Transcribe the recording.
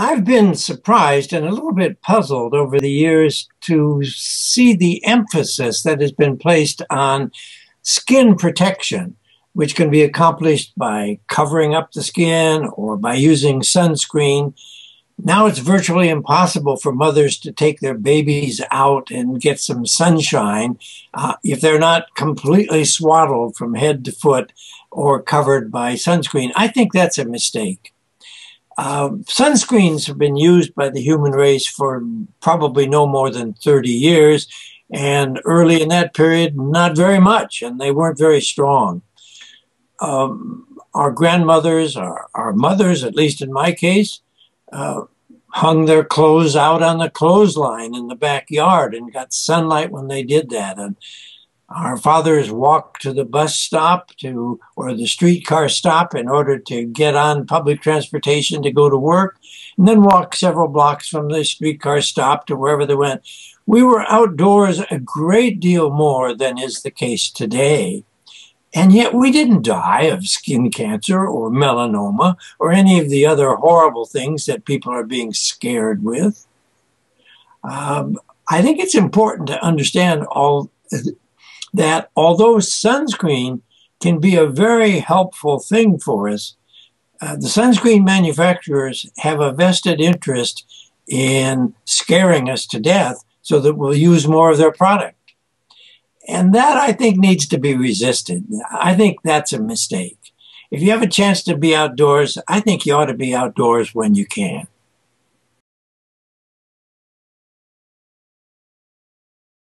I've been surprised and a little bit puzzled over the years to see the emphasis that has been placed on skin protection, which can be accomplished by covering up the skin or by using sunscreen. Now it's virtually impossible for mothers to take their babies out and get some sunshine uh, if they're not completely swaddled from head to foot or covered by sunscreen. I think that's a mistake. Uh, sunscreens have been used by the human race for probably no more than 30 years, and early in that period, not very much, and they weren't very strong. Um, our grandmothers, our, our mothers, at least in my case, uh, hung their clothes out on the clothesline in the backyard and got sunlight when they did that. And our fathers walked to the bus stop to or the streetcar stop in order to get on public transportation to go to work, and then walk several blocks from the streetcar stop to wherever they went. We were outdoors a great deal more than is the case today. And yet we didn't die of skin cancer or melanoma or any of the other horrible things that people are being scared with. Um, I think it's important to understand all that although sunscreen can be a very helpful thing for us, uh, the sunscreen manufacturers have a vested interest in scaring us to death so that we'll use more of their product. And that I think needs to be resisted. I think that's a mistake. If you have a chance to be outdoors, I think you ought to be outdoors when you can.